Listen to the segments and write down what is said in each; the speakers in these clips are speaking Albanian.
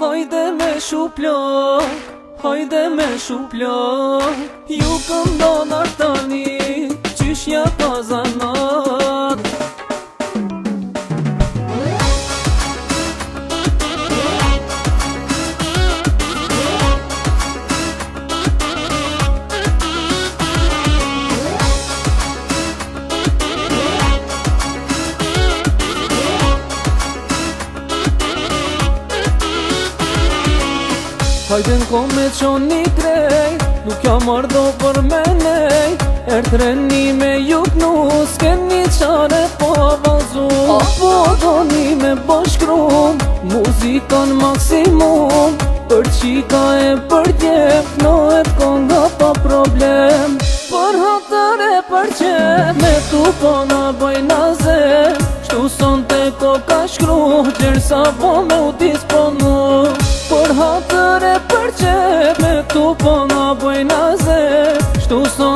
Hajde me shuplok, hajde me shuplok Ju këm do nartani, qysh ja pazan Hajde në kom me qonë një drej Nuk jam ardo për menej Erdre një me juk nus Ken një qare po avazu Apo po. do një me bashkrum Muzikan maksimum Për qika e për djef Në e të konga pa problem Për hatër e për Me tu po në bëj në zem Shtu son të ko ka shkru Gjersa po me u dispon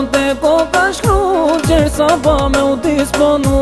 Zonë të ko po ka shkru Qërë sa pa me u disponu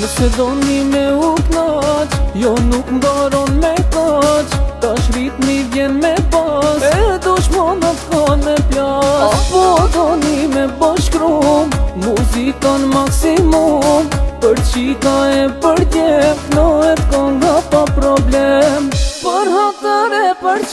Nëse do një me u knaq Jo nuk më baron me kaq Dash vit vjen me pas E dush mo në t'kon me pjas Po do një me bashkrum Muzikon maksimum Për qika e për tjep Në e t'kon nga pa problem Për hatër e për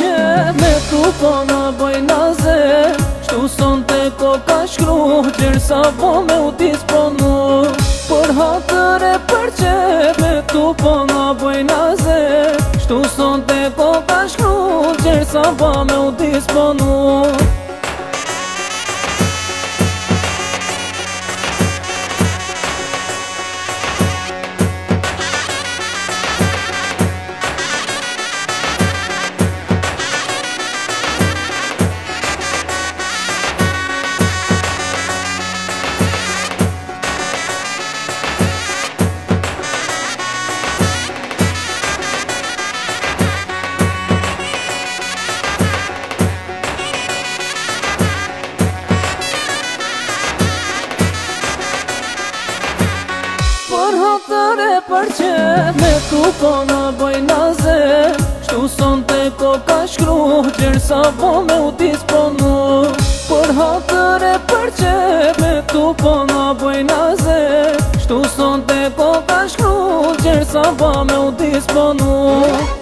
Me t'u po në bëj në zem Shtu son të ko ka shkru Gjersa po me u t'is Për hatër e për qep Me t'u po Acaba meu dispono për që Me tu po në bëj në Shtu son të po ka shkru Gjersa po me u disponu Për hatër e për që Me tu po në bëj Shtu son të po ka shkru Gjersa po me me u disponu